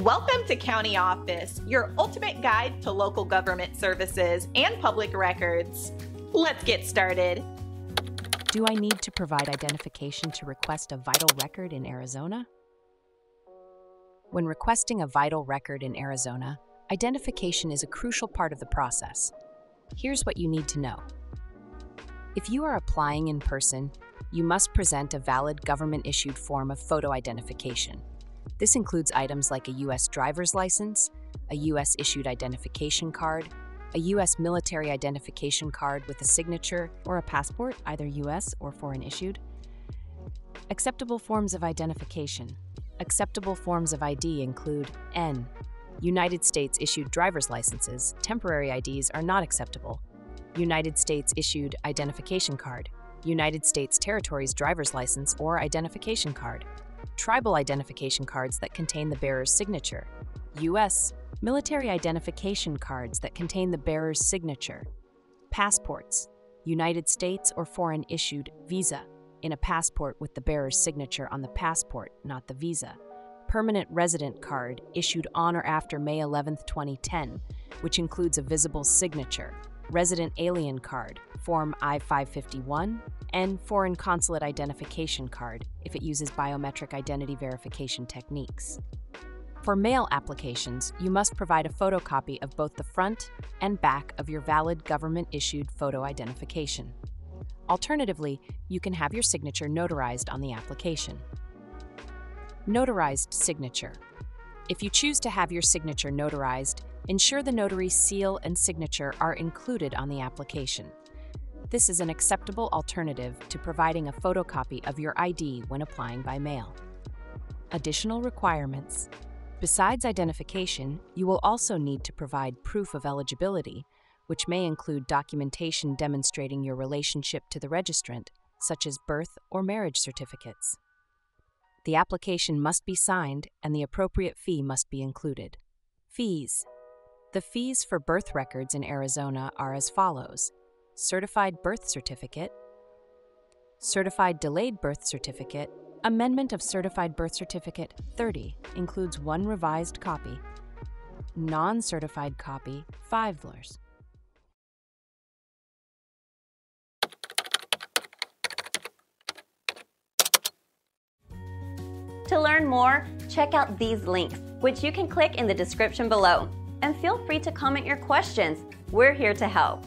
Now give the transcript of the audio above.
Welcome to County Office, your ultimate guide to local government services and public records. Let's get started. Do I need to provide identification to request a vital record in Arizona? When requesting a vital record in Arizona, identification is a crucial part of the process. Here's what you need to know. If you are applying in person, you must present a valid government-issued form of photo identification. This includes items like a U.S. driver's license, a U.S.-issued identification card, a U.S. military identification card with a signature, or a passport, either U.S. or foreign issued. Acceptable forms of identification. Acceptable forms of ID include N. United States issued driver's licenses, temporary IDs are not acceptable. United States issued identification card. United States Territories driver's license or identification card. Tribal identification cards that contain the bearer's signature. U.S military identification cards that contain the bearer's signature, passports, United States or foreign issued visa, in a passport with the bearer's signature on the passport, not the visa, permanent resident card issued on or after May 11, 2010, which includes a visible signature, resident alien card, Form I-551, and foreign consulate identification card if it uses biometric identity verification techniques. For mail applications, you must provide a photocopy of both the front and back of your valid government-issued photo identification. Alternatively, you can have your signature notarized on the application. Notarized signature. If you choose to have your signature notarized, ensure the notary's seal and signature are included on the application. This is an acceptable alternative to providing a photocopy of your ID when applying by mail. Additional requirements Besides identification, you will also need to provide proof of eligibility, which may include documentation demonstrating your relationship to the registrant, such as birth or marriage certificates. The application must be signed and the appropriate fee must be included. Fees. The fees for birth records in Arizona are as follows Certified birth certificate, Certified delayed birth certificate, Amendment of Certified Birth Certificate 30 includes one revised copy. Non certified copy, $5. To learn more, check out these links, which you can click in the description below. And feel free to comment your questions. We're here to help.